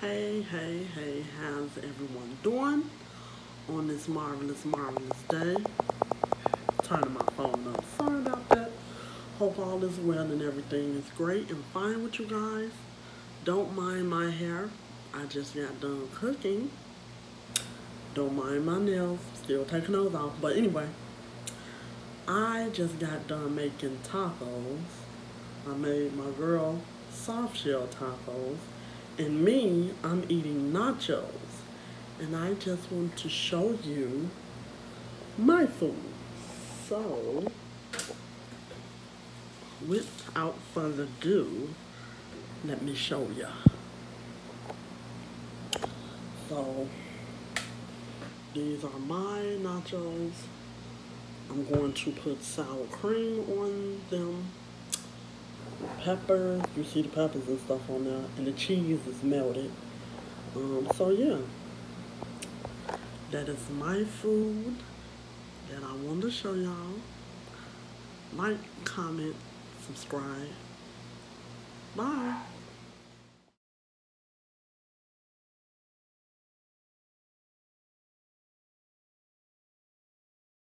Hey, hey, hey, how's everyone doing on this marvelous, marvelous day? Turning my phone up. Sorry about that. Hope all is well and everything is great and fine with you guys. Don't mind my hair. I just got done cooking. Don't mind my nails. Still taking those off. But anyway, I just got done making tacos. I made my girl soft shell tacos and me, I'm eating nachos. And I just want to show you my food. So, without further ado, let me show you. So, these are my nachos. I'm going to put sour cream on them peppers. You see the peppers and stuff on there. And the cheese is melted. Um, so yeah. That is my food that I wanted to show y'all. Like, comment, subscribe. Bye.